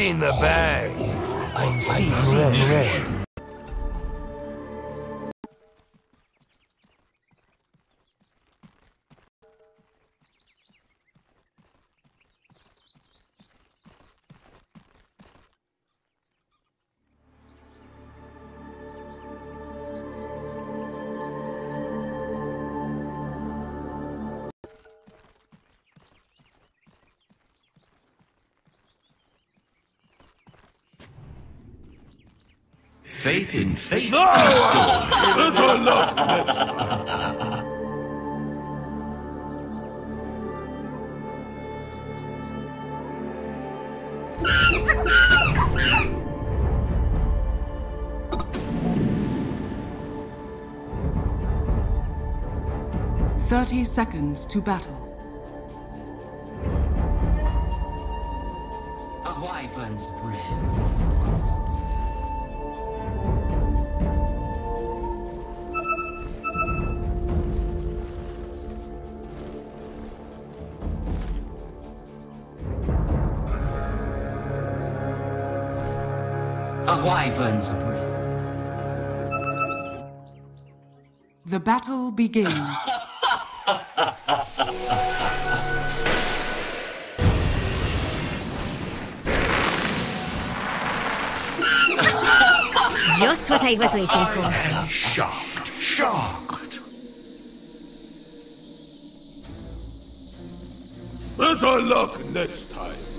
in the bag. I'm seeing red. Faith in fate. Thirty seconds to battle. Wyvern's breath. The battle begins. Just what I was waiting for. I'm shocked. Shocked. Better luck next time.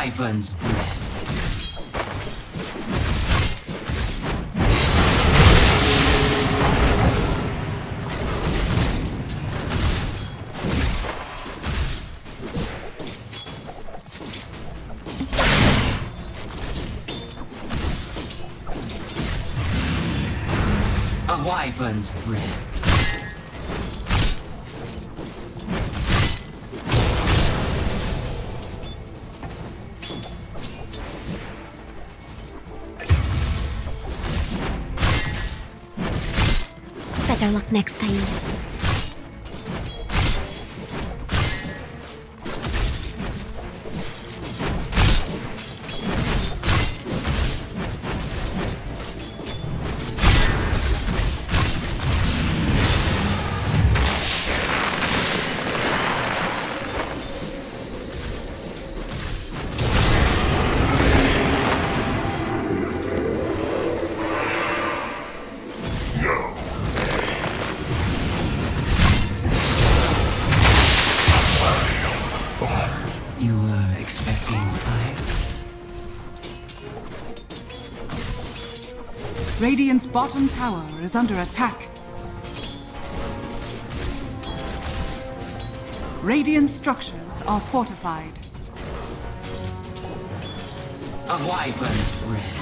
Wyvern's breath. Wyvern's breath. Better luck next time. Bottom tower is under attack. Radiant structures are fortified. A wyvern's breath.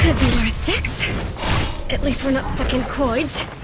Could be worse, Jax. At least we're not stuck in Coige.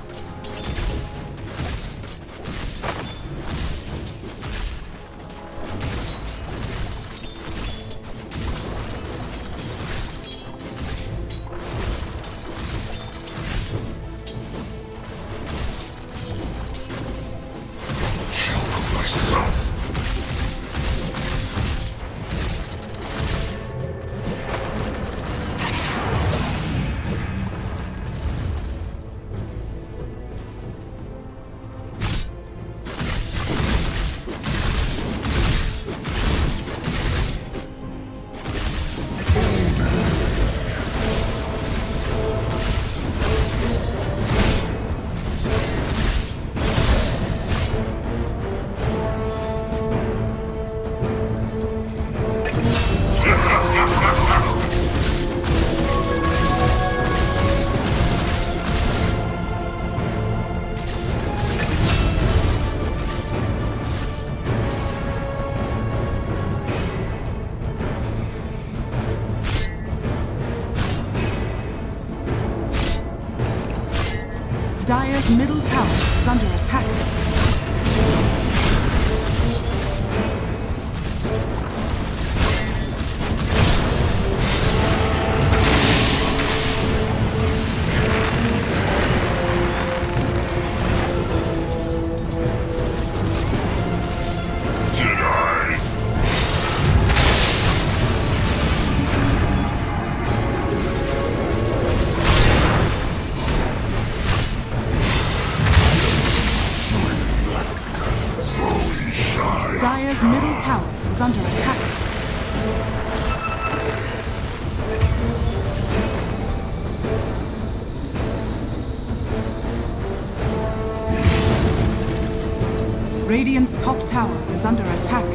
Is under attack.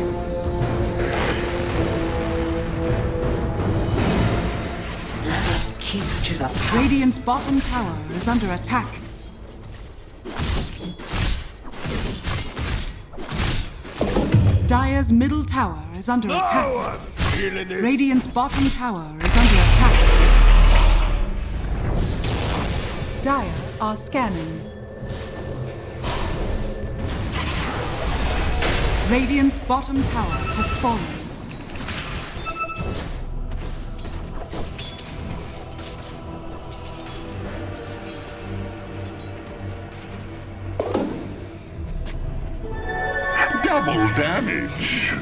Let us keep to the path. Radiant's bottom tower is under attack. Dire's middle tower is under attack. Now I'm feeling it. Radiant's bottom tower is under attack. Dire are scanning. Radiant's bottom tower has fallen. Double damage.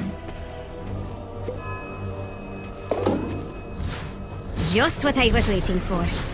Just what I was waiting for.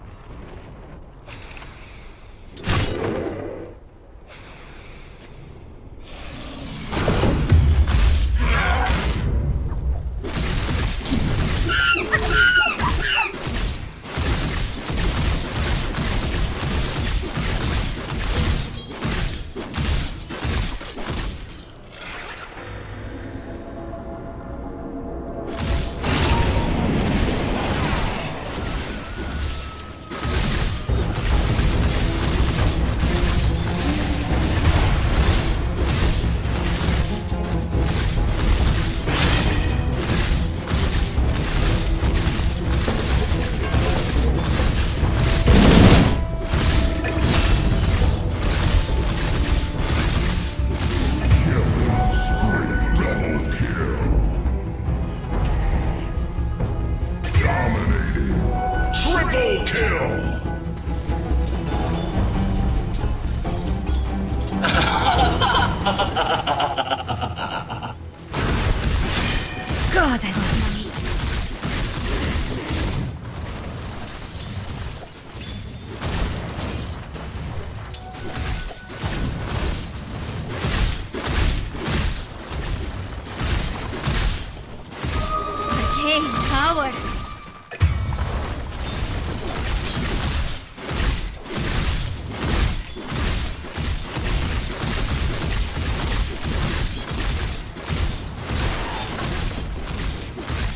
Arcane power.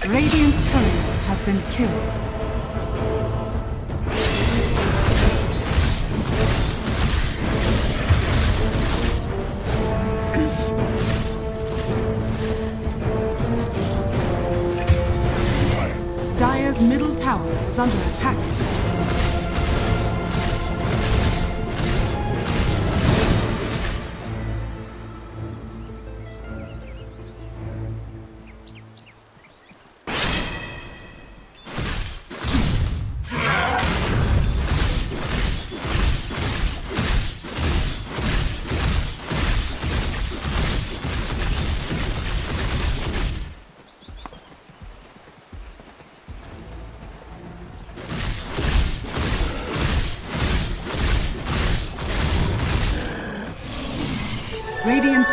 Radiant's courier has been killed. Under.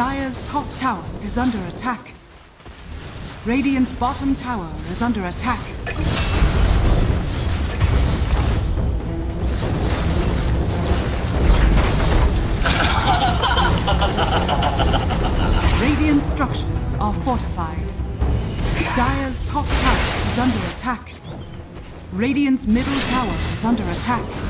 Dire's top tower is under attack. Radiant's bottom tower is under attack. Radiant structures are fortified. Dire's top tower is under attack. Radiant's middle tower is under attack.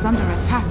is under attack.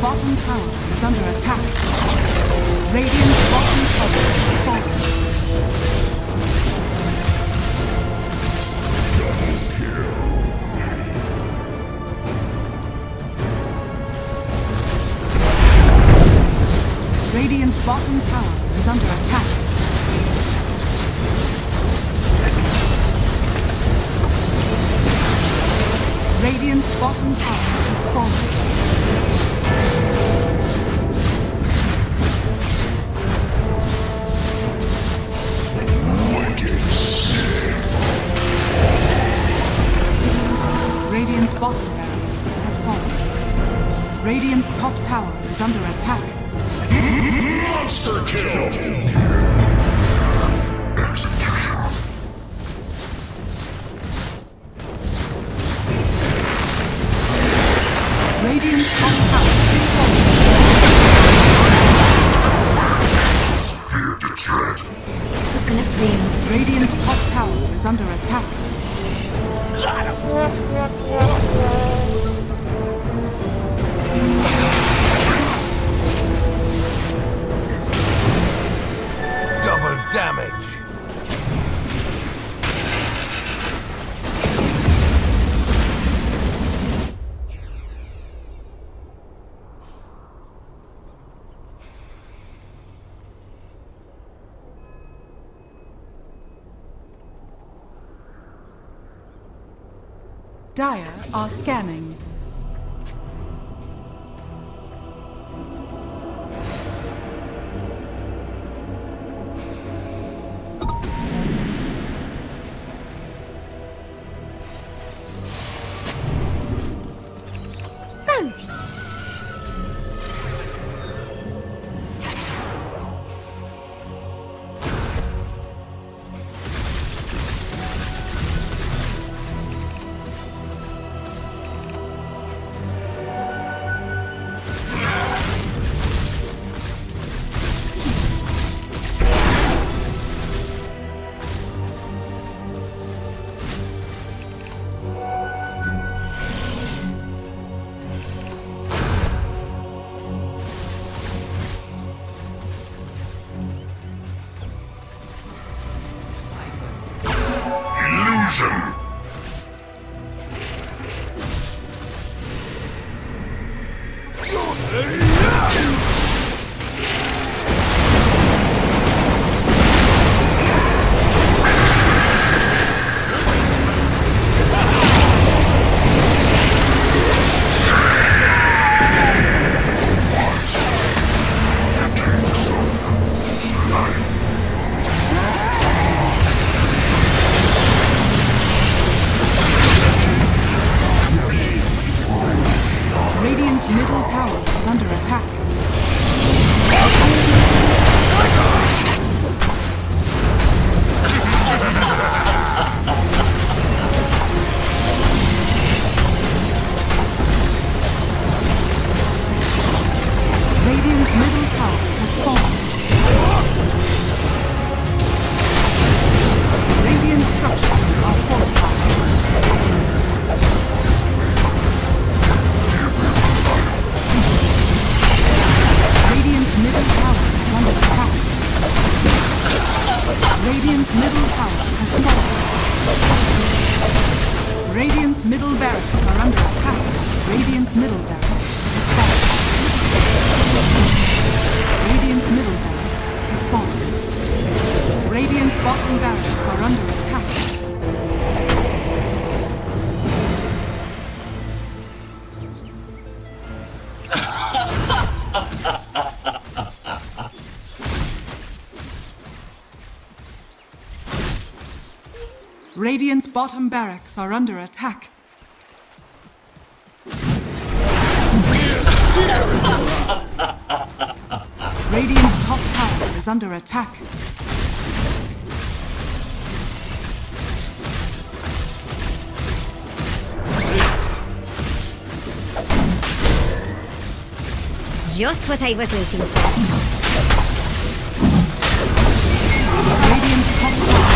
Bottom tower. Radiant's top tower is under attack. Monster kill! Dire are scanning. Radiant's middle barracks are under attack. Radiant's middle barracks has fallen. Radiant's middle barracks has fallen. Radiant's bottom barracks are under attack. Radiant's bottom barracks are under attack. Radiant's top tower is under attack. Just what I was waiting for. Radiant's top tower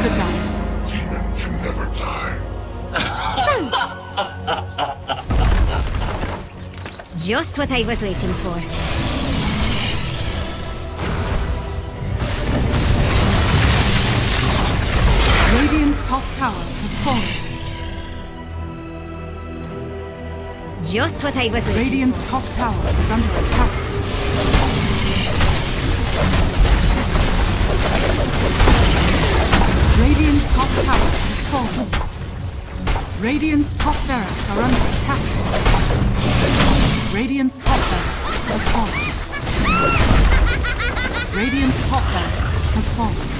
fallen to the dire. Demon can never die. Just what I was waiting for. Radiant's top tower has fallen. Just what I was waiting for. Radiant's top tower is under attack. Radiant's top tower has fallen. Radiant's top barracks are under attack. Radiant's top barracks has fallen. Radiant's top barracks has fallen.